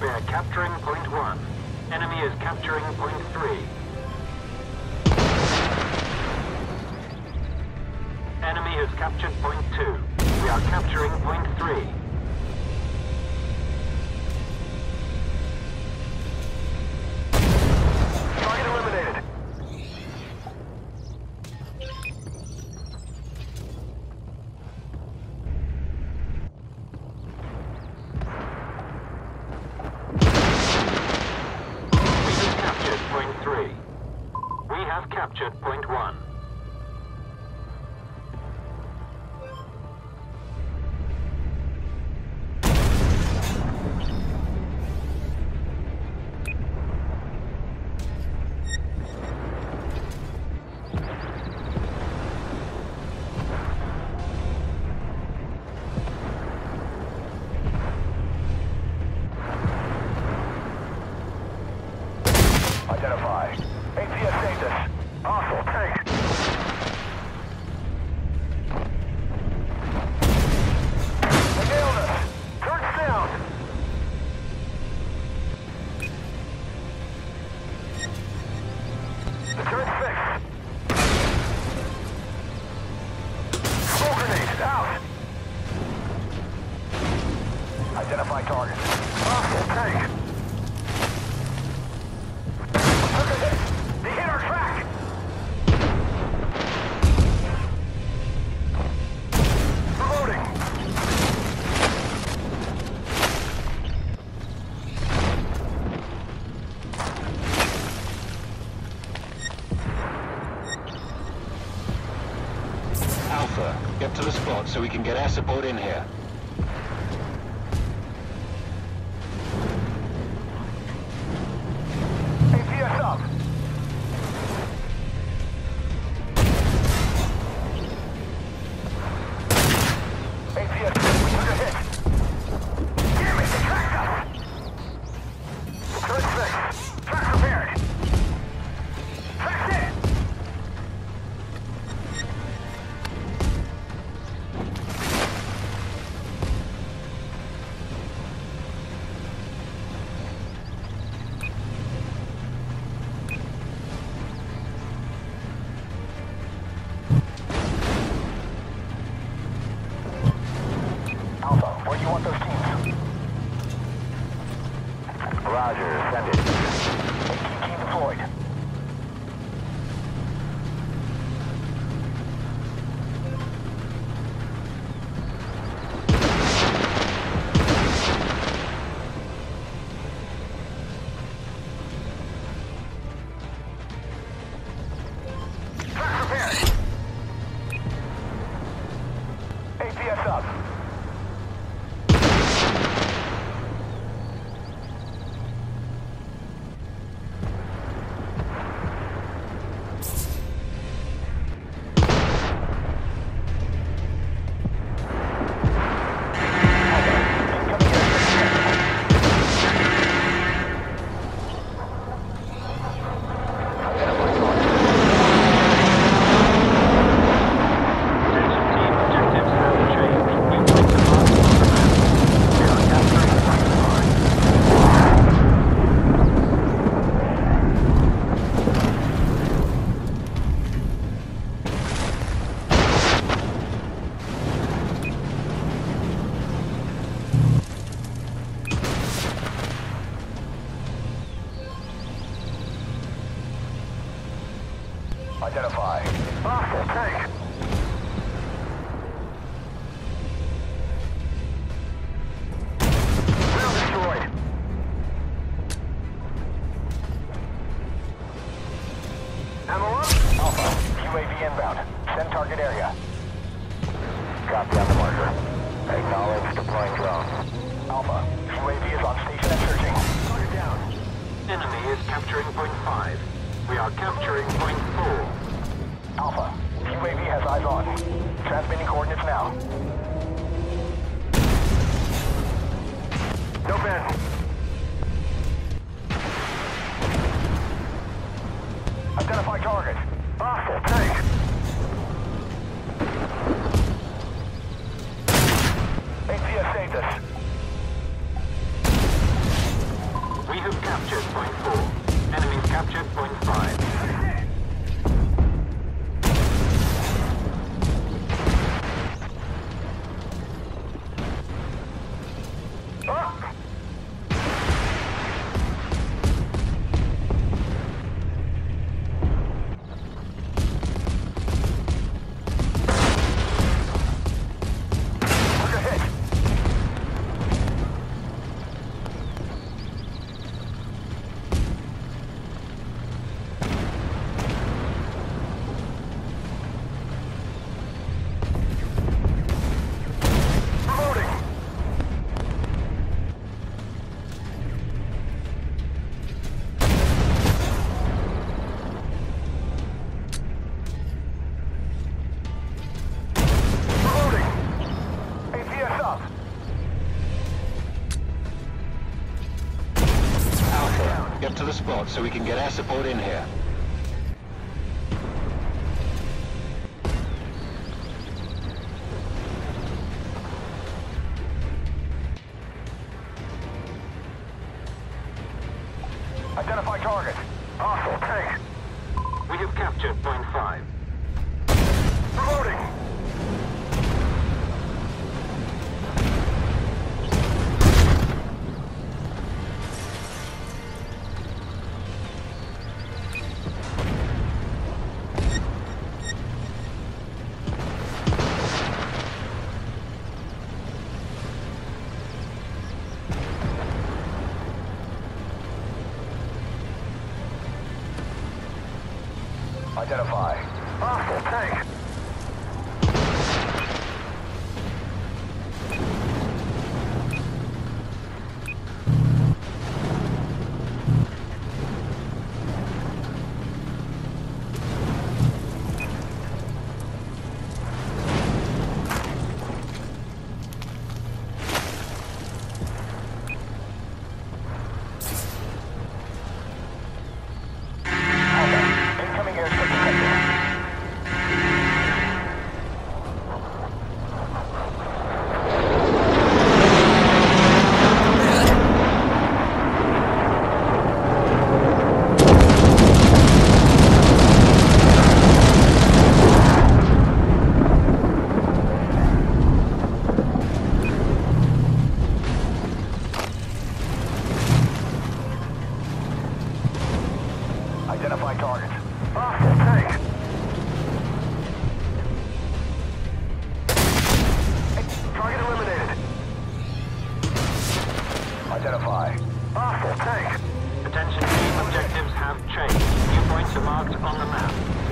We are capturing point one. Enemy is capturing point three. Enemy has captured point two. We are capturing point three. so we can get air support in here. Transmitting coordinates now. No pen. Alpha, get to the spot so we can get air support in here. Identify target. Hostile tank. We have captured point 5. Reloading. Identify. Hostile tank. Are marked on the map.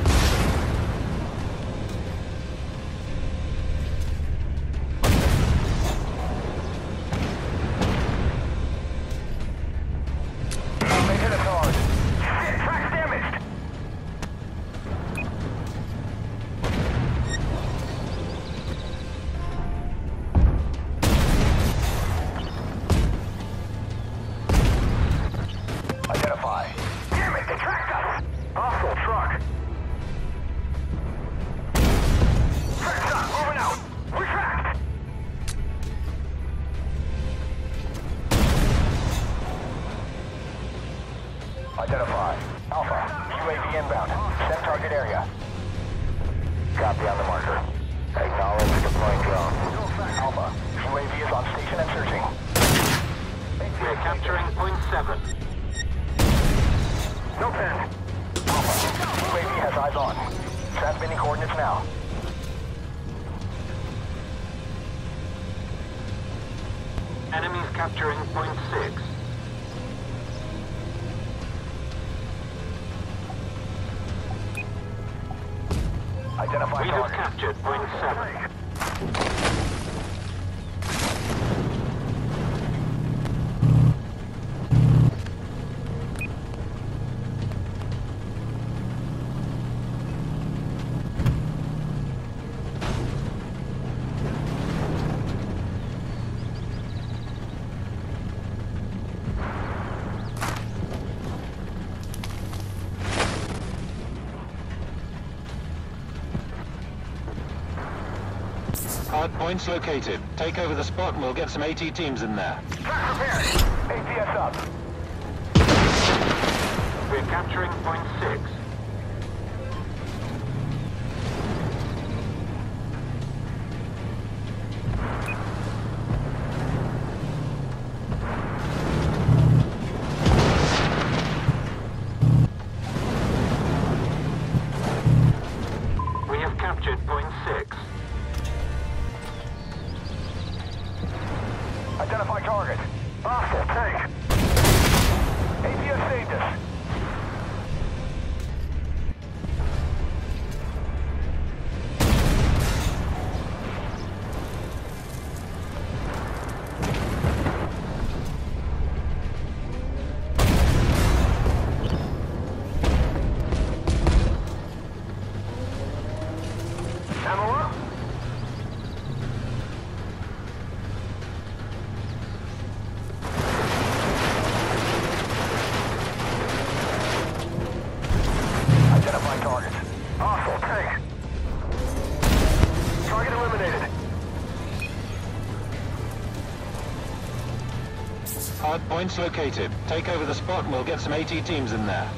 UAV is on station and searching. We are capturing point 7. No pen. Alpha, UAV has eyes on. Transmitting coordinates now. Enemies capturing point 6. Identify We have target. captured point 7. Hard points located. Take over the spot and we'll get some AT teams in there. Prepared. APS up. We're capturing point six. Points located. Take over the spot and we'll get some AT teams in there.